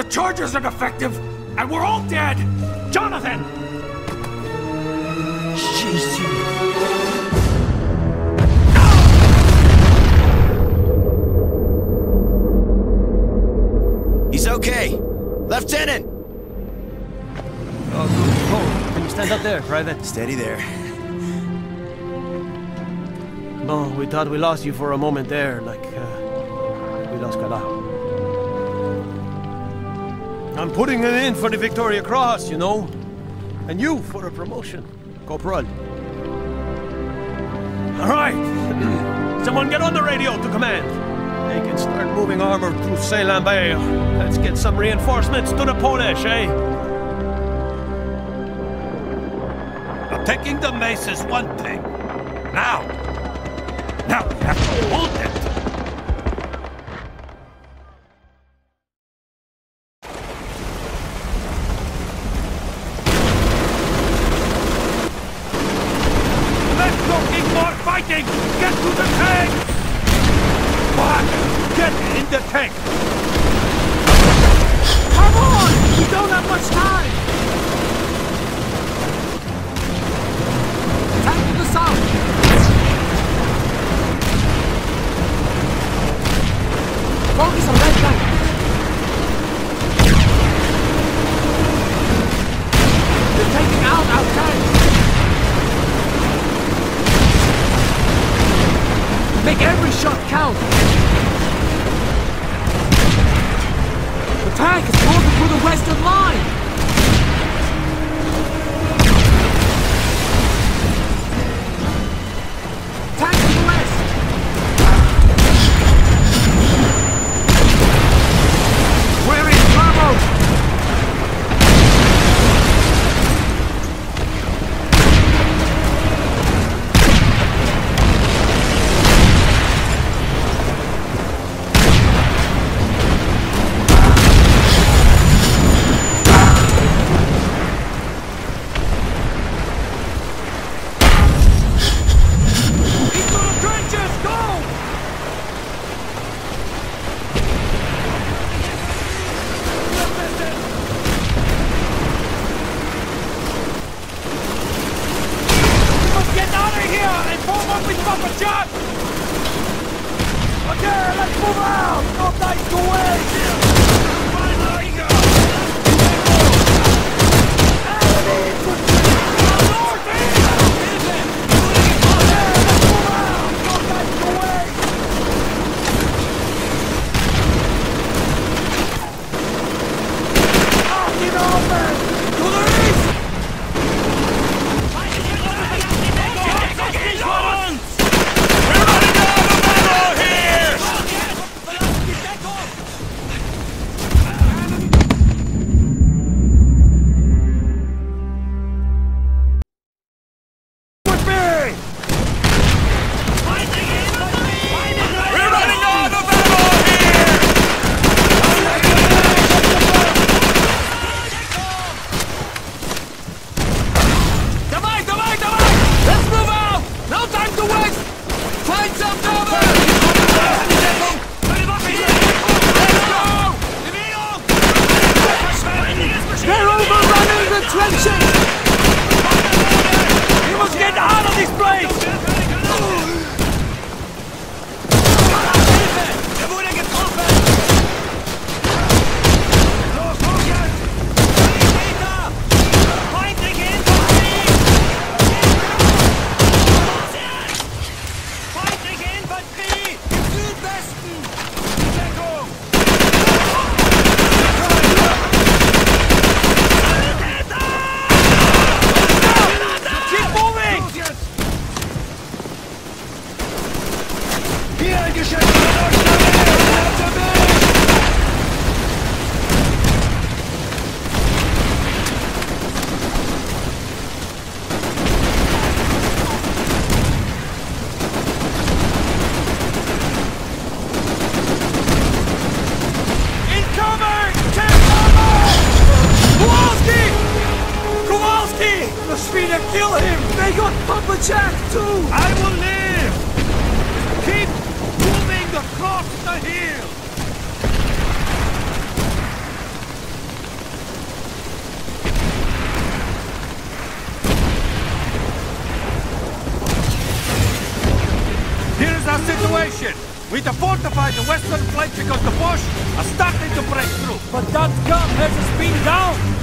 The charges are defective, and we're all dead! Jonathan! Jesus. He's okay. Lieutenant! Oh, good. Oh, can you stand up there, Private? Steady there. No, we thought we lost you for a moment there, like uh, we lost Kala. I'm putting it in for the Victoria Cross, you know. And you for a promotion, Corporal. All right. Someone get on the radio to command. They can start moving armor through Saint-Lambert. Let's get some reinforcements to the Polish, eh? Taking the mace is one thing. Now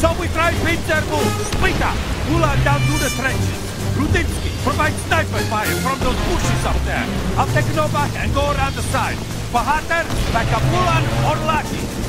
So we try beat their move. Splita, Ulan down through the trenches. Ruditsky, provide sniper fire from those bushes up there. I'll take Nova and go around the side. Bohater, back up Ulan or Lucky.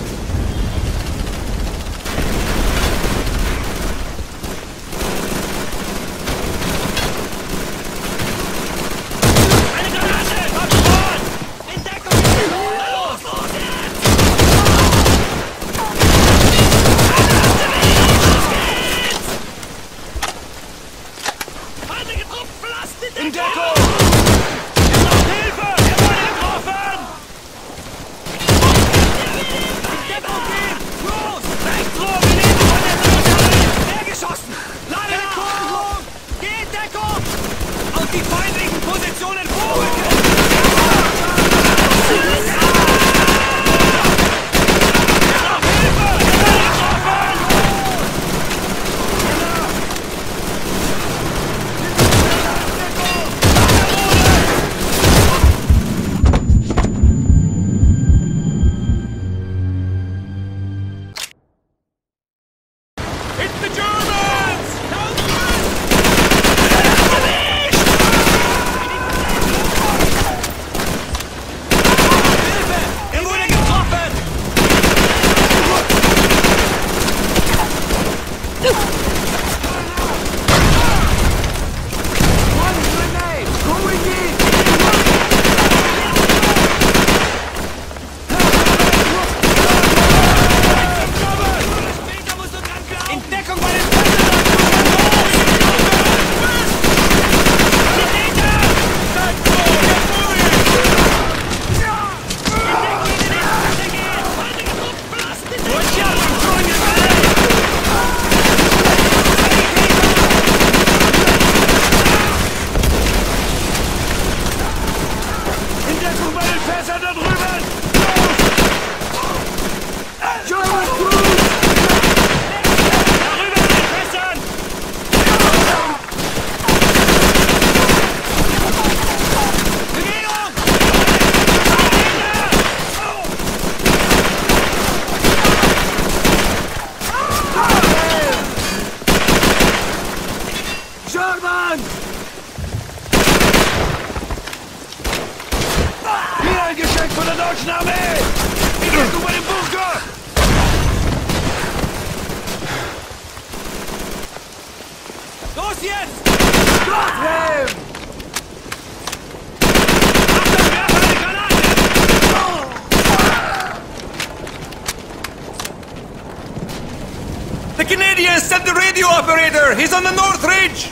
Radio operator! He's on the North Ridge!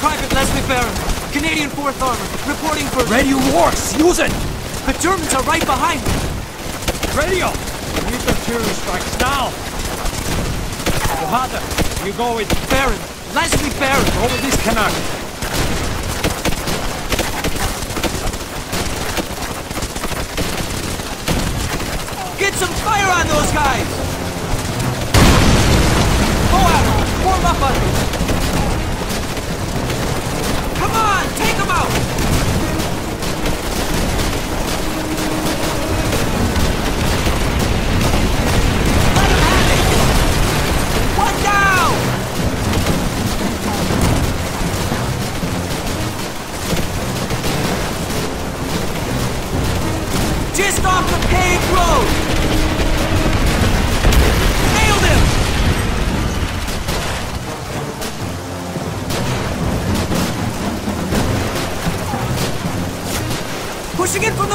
Private Leslie Barron, Canadian 4th Armor, reporting for... Radio works! Use it! The Germans are right behind me! Radio! The artillery strikes now! Bohater, you go with Barron, Leslie Barron! over this Canuck. Get some fire on those guys! Go 'em! Warm up on me! Come on, take them out!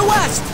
West!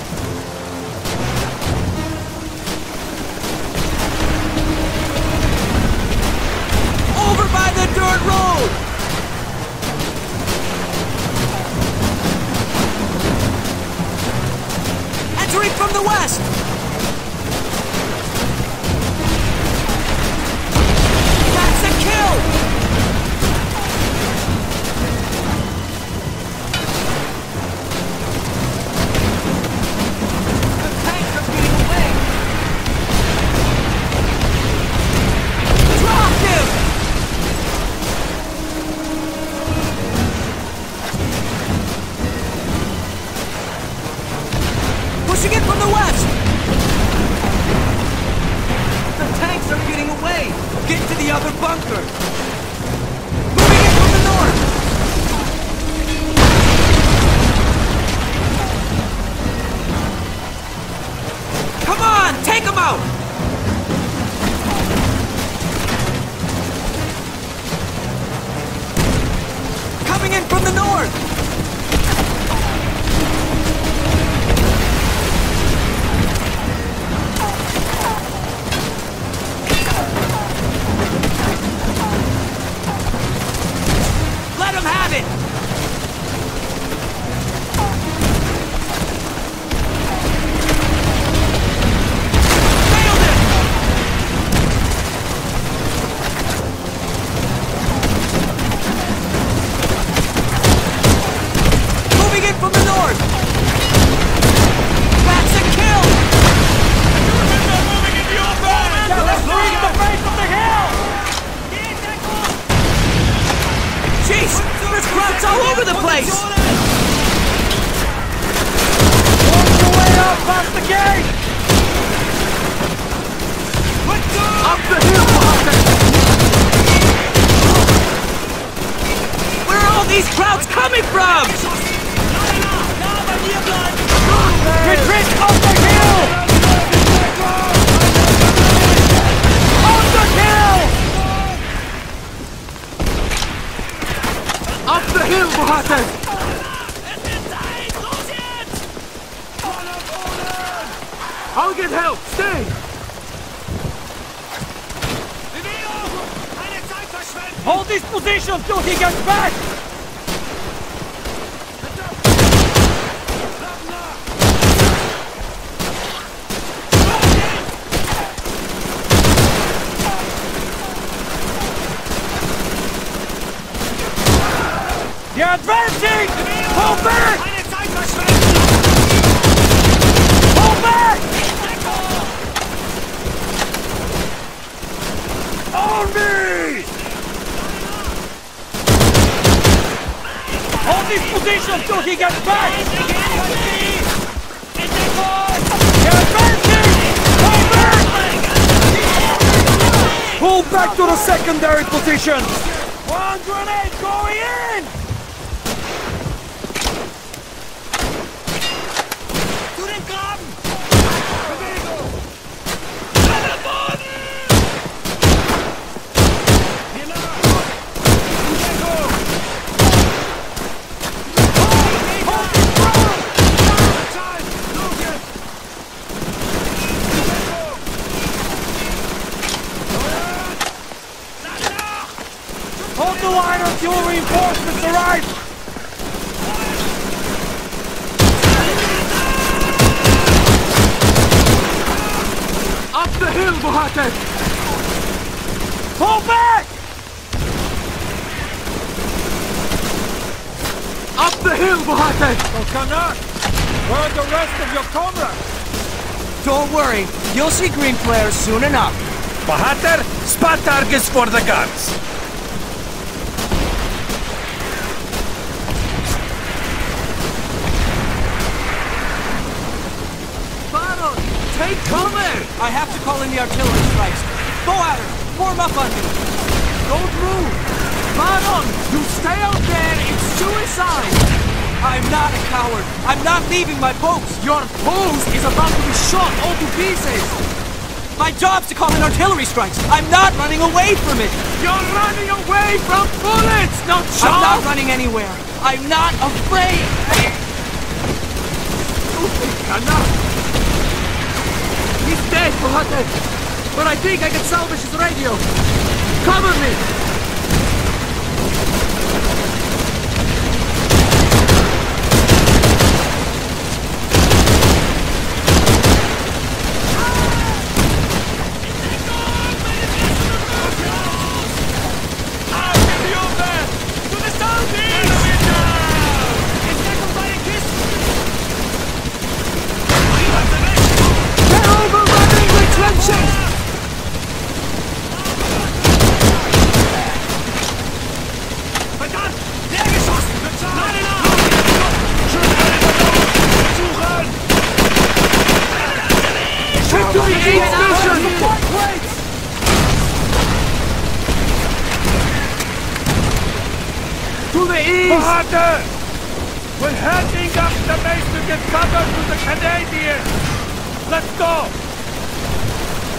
The hill, Bohater! I'll get help! Stay! Hold this position till he gets back! They're advancing! Pull back! Pull back! On me! Position he gets back! Pull back to the secondary position! One grenade going in! The line until reinforcements arrive! Up the hill, Bohater! Pull back! Up the hill, Bohater! Canuck! Where are the rest of your comrades? Don't worry, you'll see green flares soon enough. Bohater, spot targets for the guns. Barron, take cover! I have to call in the artillery strikes. Go at her! Form up on me! Don't move! Barron, you stay out there! It's suicide! I'm not a coward. I'm not leaving my post. Your post is about to be shot all to pieces. My job's to call in artillery strikes. I'm not running away from it. You're running away from bullets, not shots. I'm not running anywhere. I'm not afraid. Enough! Dead! But I think I can salvage his radio! Cover me! They're overrunning the trenches! To the east! Hunter! We're heading up the base to get cover to the Canadians! Let's go!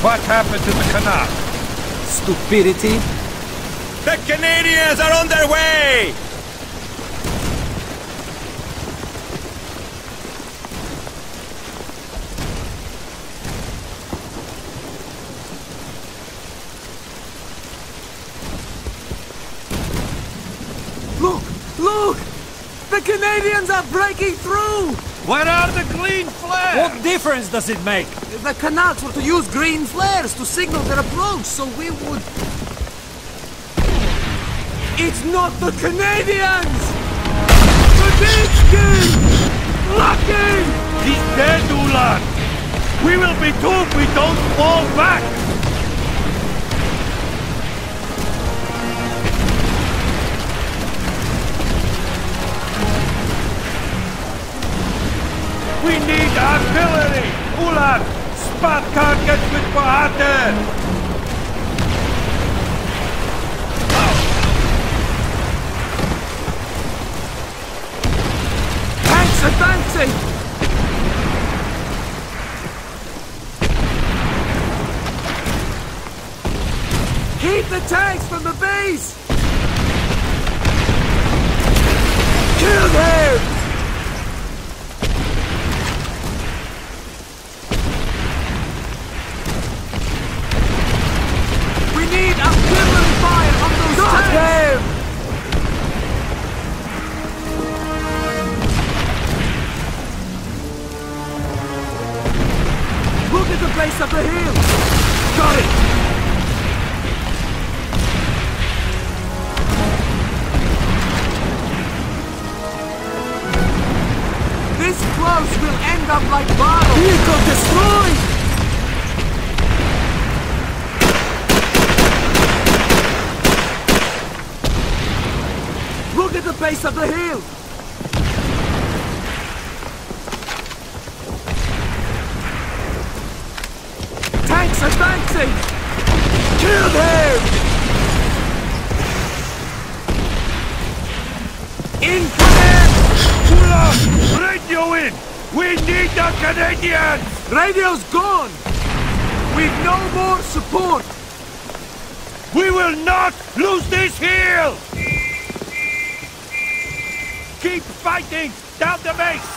What happened to the canal? Stupidity. The Canadians are on their way! Look! Look! The Canadians are breaking through! Where are the green flares? What difference does it make? The Canucks were to use green flares to signal their approach, so we would... It's not the Canadians! Kudinski! Lucky! He's dead, Ulan! We will be too if we don't fall back! The the hill! Got it! This close will end up like battle! Vehicle destroyed! Look at the base of the hill! Kill them! Incoming! Ulan! Radio in! We need the Canadians! Radio's gone! We've no more support! We will not lose this hill! Keep fighting down the base!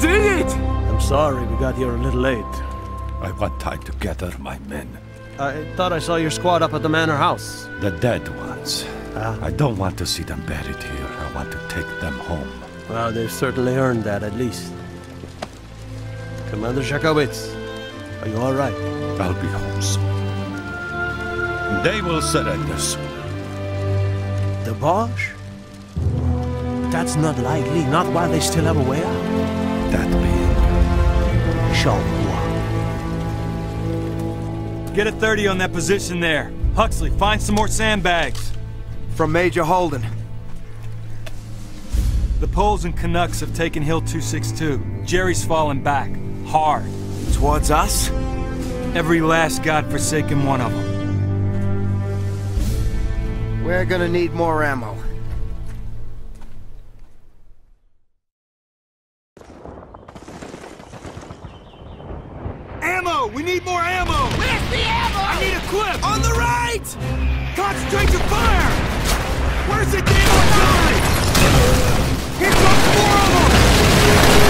Did it! I'm sorry we got here a little late. I want time to gather my men. I thought I saw your squad up at the manor house. The dead ones. Ah. I don't want to see them buried here. I want to take them home. Well, they've certainly earned that, at least. Commander Shakowitz, are you all right? I'll be home soon. They will surrender soon. The Boche? That's not likely, not while they still have a way out. That being Charleroi. Get a 30 on that position there. Huxley, find some more sandbags. From Major Holden. The Poles and Canucks have taken Hill 262. Jerry's fallen back. Hard. Towards us? Every last godforsaken one of them. We're gonna need more ammo. More ammo! Where's the ammo? I need a clip! On the right! Concentrate your fire! Where's the damn artillery? Here comes more of them!